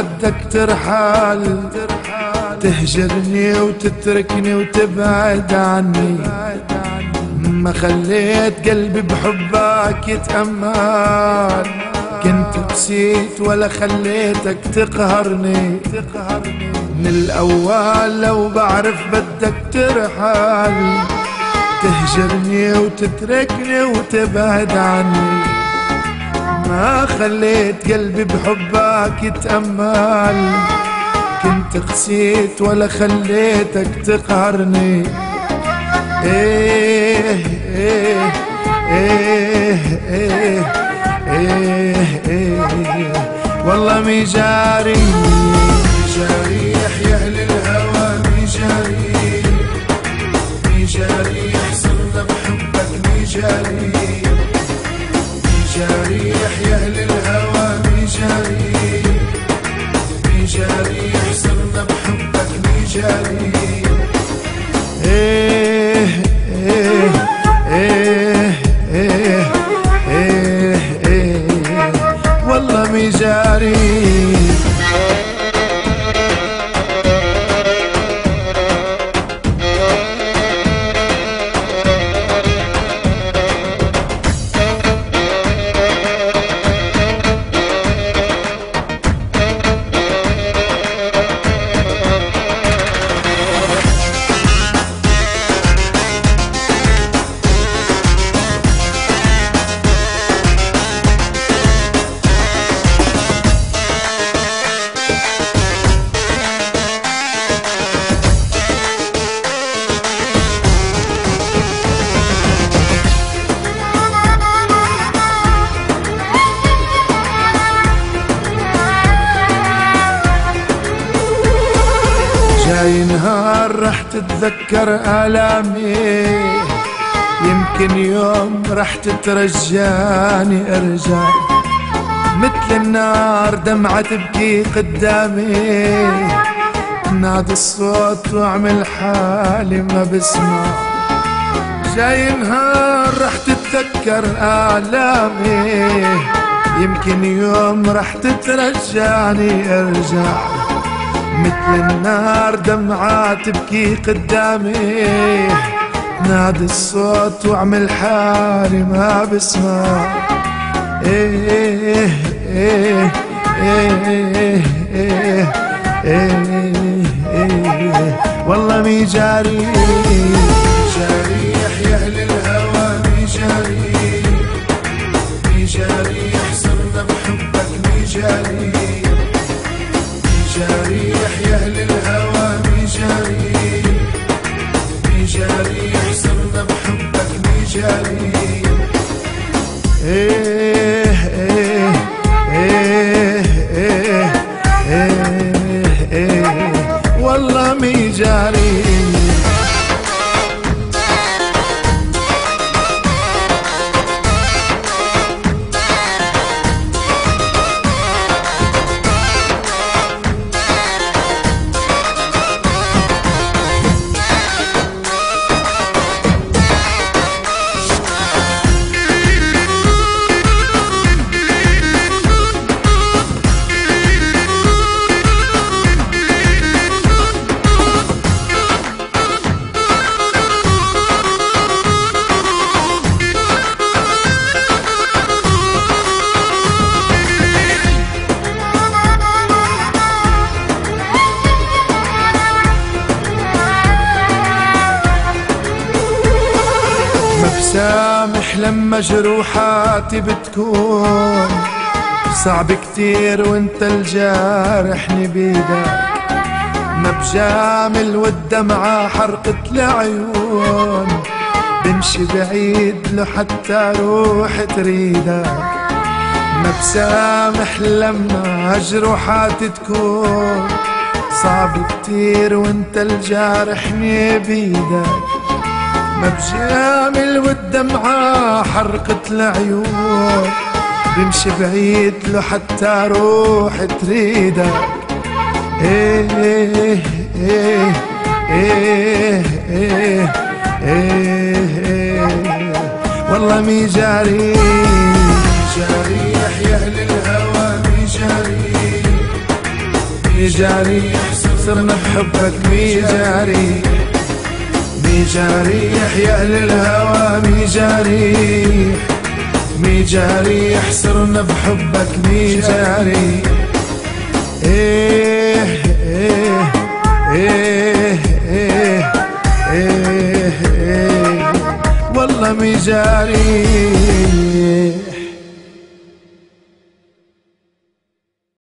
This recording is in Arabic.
بدك ترحل تهجرني وتتركني وتبعد عني. ما خليت قلبي بحبك يتأمل. كنت بسيت ولا خليتك تقهرني. من الأول لو بعرف بدك ترحل تهجرني وتتركني وتبعد عني. ما خليت قلبي بحبك يتأمل كنت خسيت ولا خليتك تقهرني إيه إيه إيه إيه إيه إيه والله مي جاري مي جاريح يا مي جاريح نهار رح تتذكر آلامي. يمكن يوم رح تترجاني أرجع. مثل النار دمعة تبكي قدامي. نادي الصوت وأعمل حالي ما بسمع. جاي نهار رح تتذكر آلامي. يمكن يوم رح تترجاني أرجع. مثل النار دمعة تبكي قدامي. نادي الصوت واعمل حالي ما بسمع. إيه إيه إيه إيه إيه والله مي جاري. جاري يا أهل الهوى مي جاري. مي جاري صرنا بحبك مي جاري. جاريح أهل الهوى مي جاري مي جاريح صرنا بحبك مي جاري إيه إيه إيه إيه إيه إيه والله مي بسامح لما جروحاتي بتكون. صعب كتير وانت الجارحني بيدك ما بجامل والدمعة حرقت العيون. بمشي بعيد له حتى روح تريدك. ما بسامح لما جروحاتي تكون. صعب كتير وانت الجارحني بيدك ما بجامل والدمعة حرقت العيون. بمشي بعيد له حتى روح تريدك. إيه إيه إيه إيه إيه إيه والله مي جاري جاري يا أهل الهوى مي جاري. ميجاريح صرنا بحبك ميجاري ميجاريح يا أهل الهوى ميجاريح ميجاريح صرنا بحبك ميجاري إيه إيه إيه إيه إيه, إيه والله ميجاري